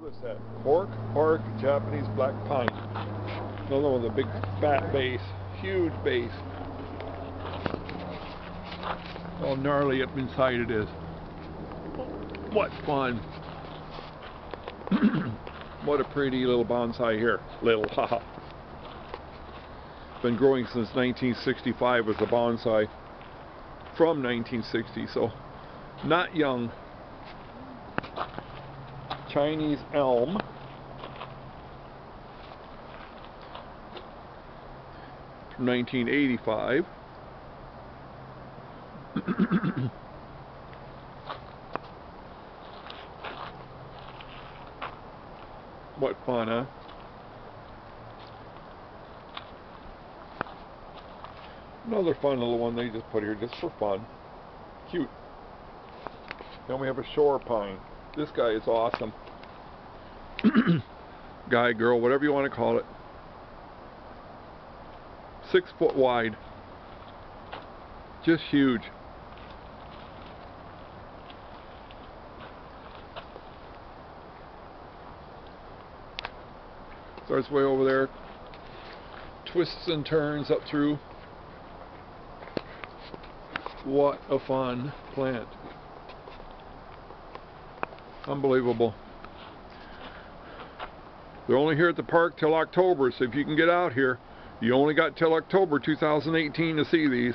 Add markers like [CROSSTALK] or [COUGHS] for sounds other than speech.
Another set. Cork Bark Japanese Black Pine. Another one with a big fat base. Huge base. How gnarly up inside it is. What fun. [CLEARS THROAT] what a pretty little bonsai here. Little, [LAUGHS] haha. Been growing since 1965 as a bonsai. From 1960, so not young. Chinese elm. From 1985. [COUGHS] what fun, huh? Another fun little one they just put here just for fun. Cute. Then we have a shore pine. This guy is awesome. [CLEARS THROAT] guy, girl, whatever you want to call it. Six foot wide. Just huge. Starts way over there. Twists and turns up through. What a fun plant. Unbelievable. They're only here at the park till October, so if you can get out here, you only got till October 2018 to see these.